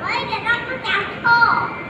我一点都不想吐，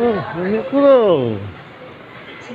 哦，很酷。就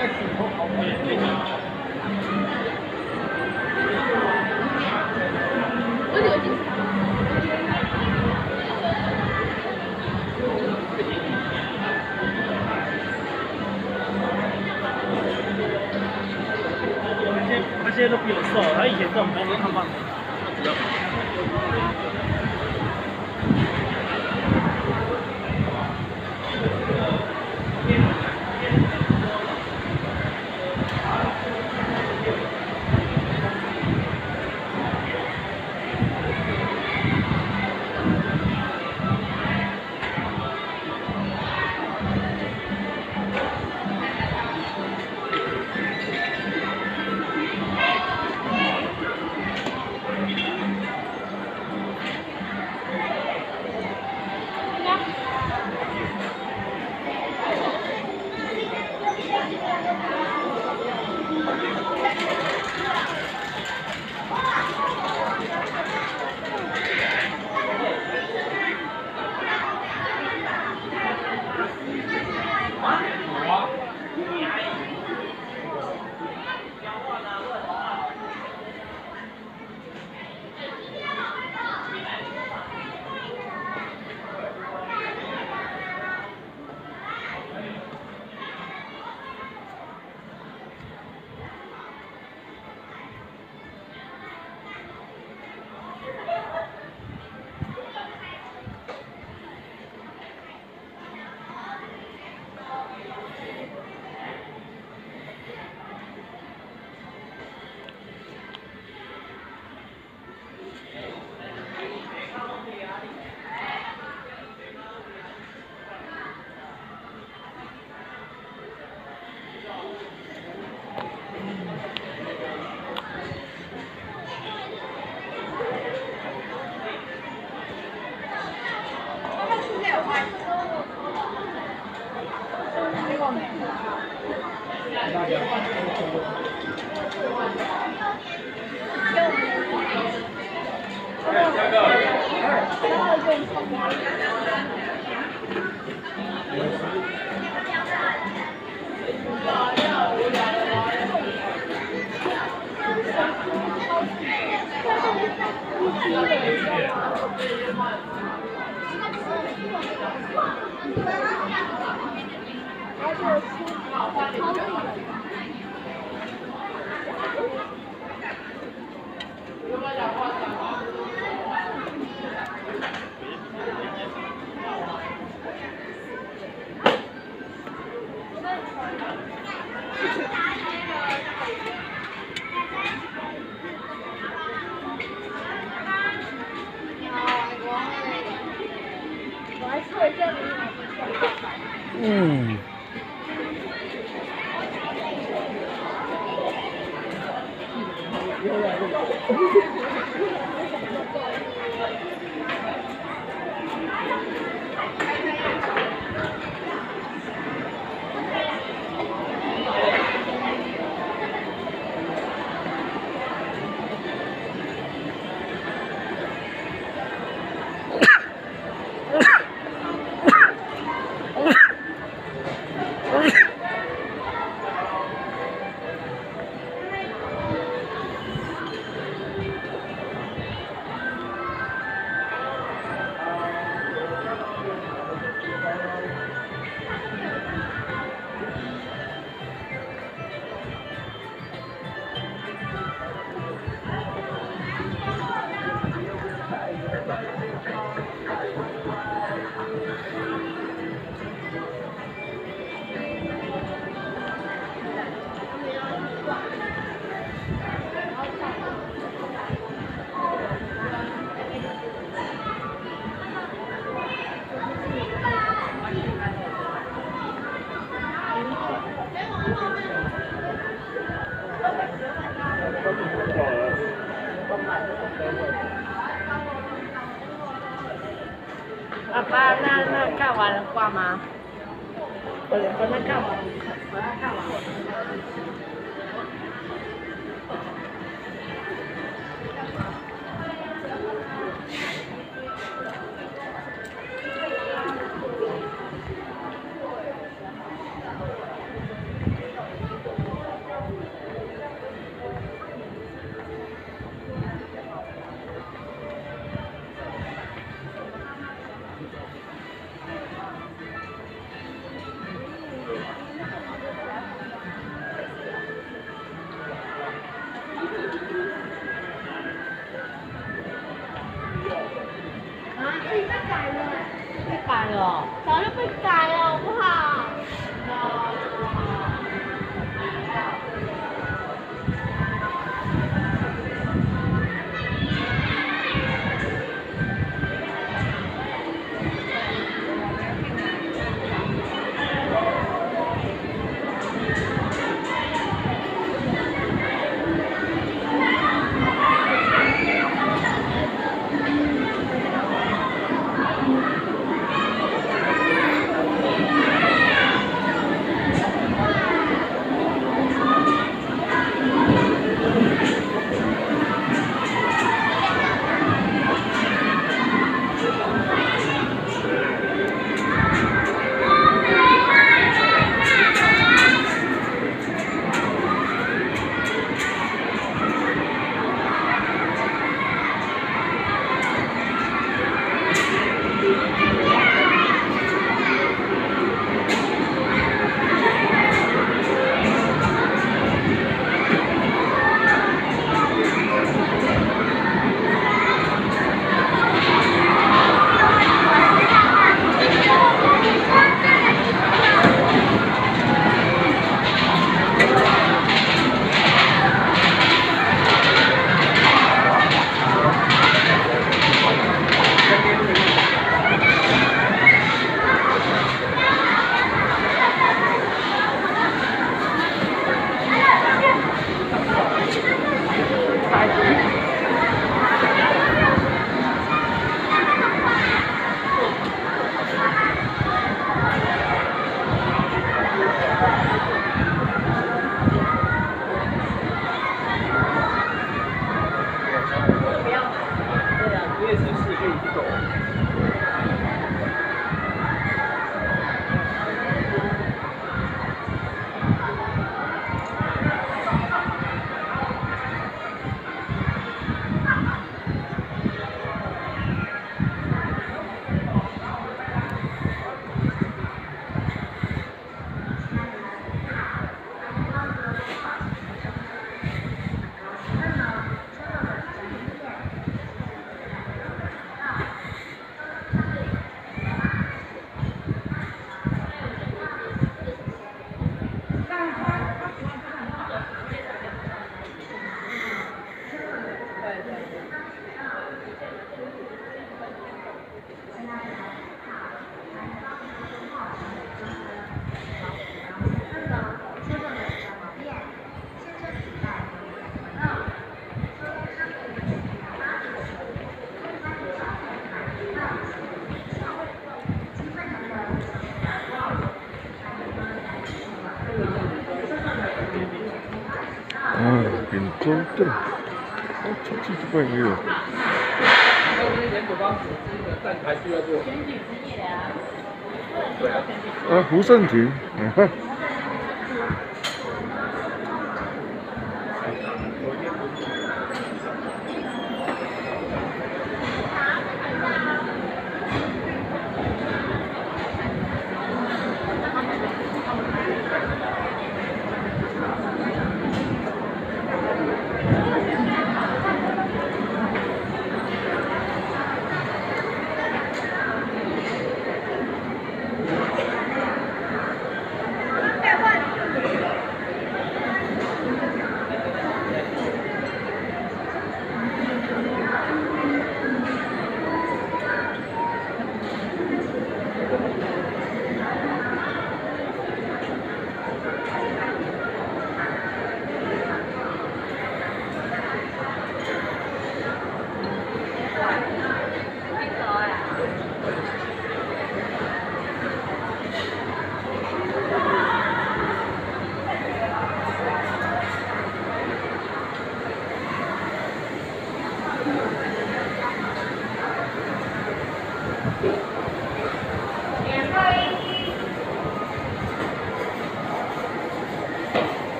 他嗯走的，我超级喜欢你。啊，胡胜廷，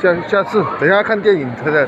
下下次等下看电影他再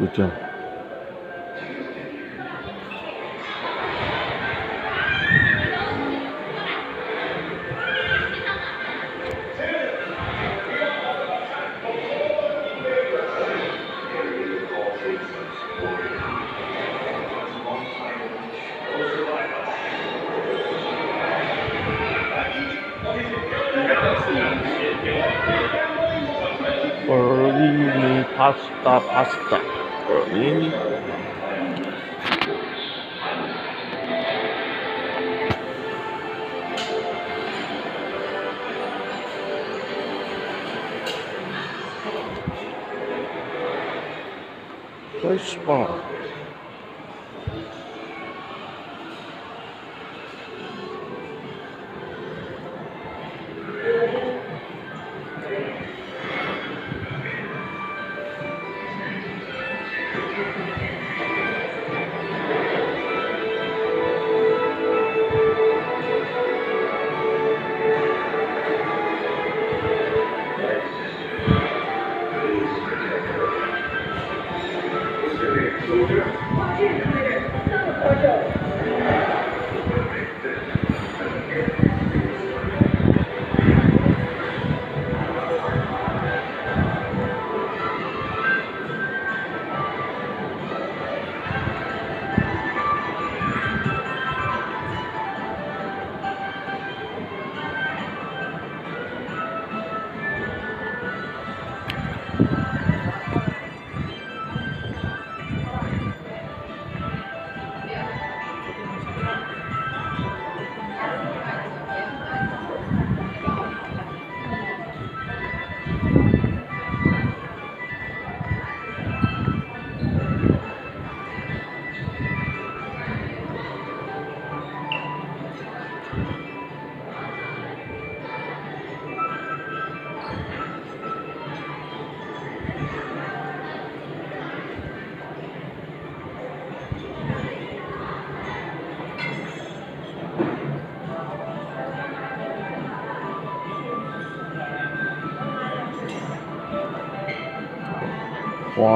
그죠? 버리니 파스타 파스타 Aline. Dois pontos.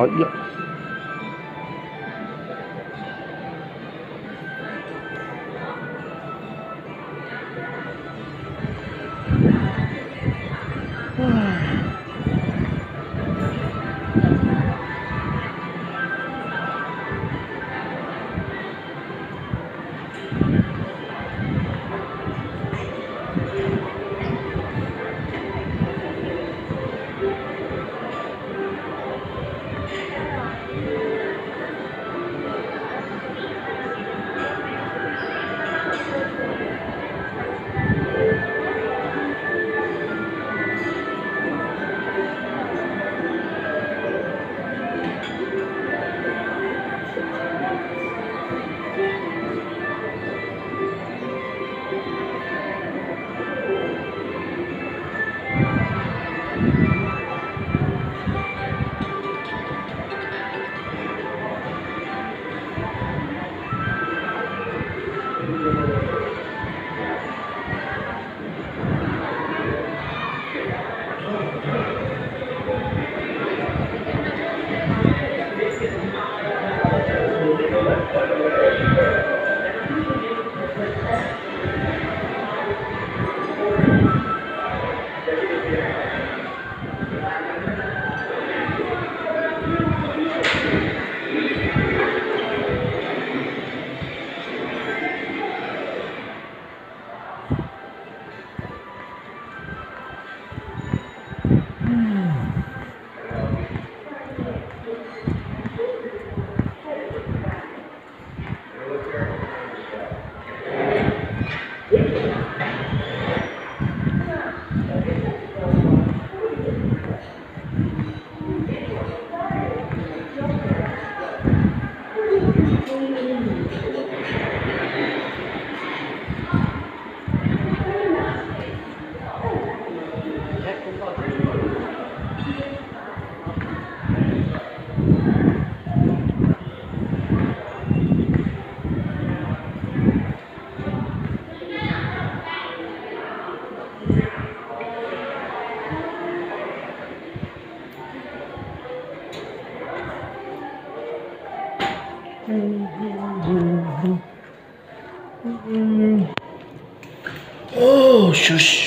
yeah. shush.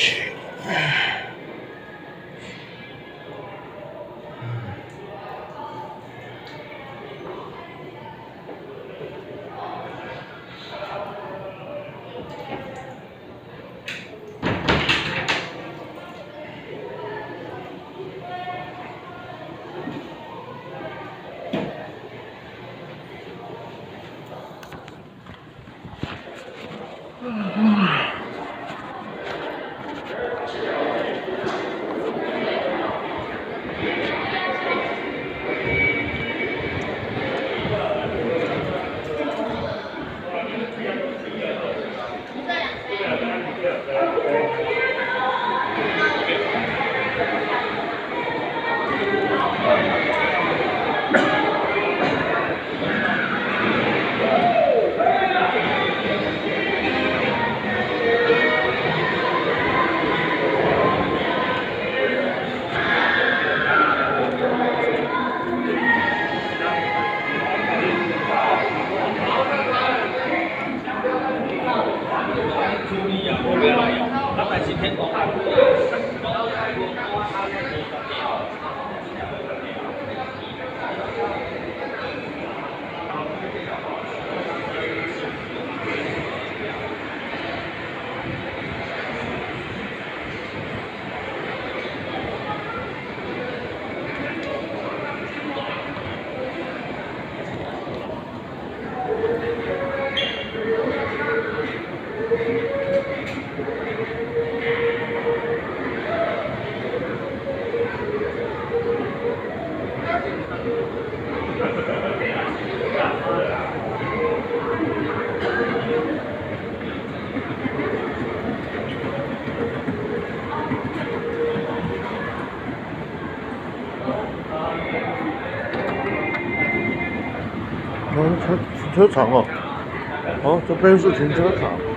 停停车场哦。哦这边是停车场。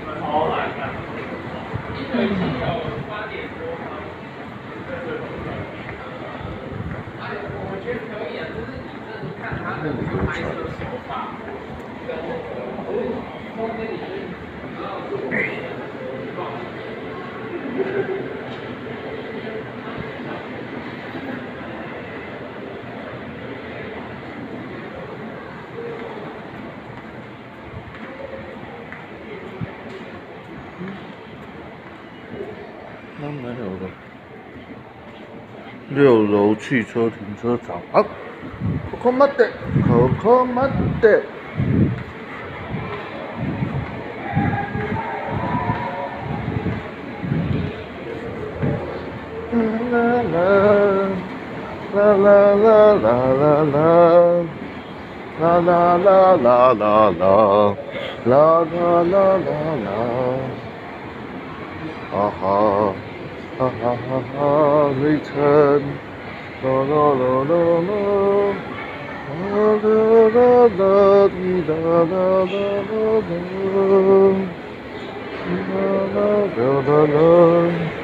楼汽车停车场啊，可可玛德，可可玛德，啦啦啦，啦啦啦啦啦啦，啦啦啦啦啦啦，啦啦啦啦啦，哈，哈哈哈哈，瑞辰。Do do do do do. Da da da da da da da da da da da da da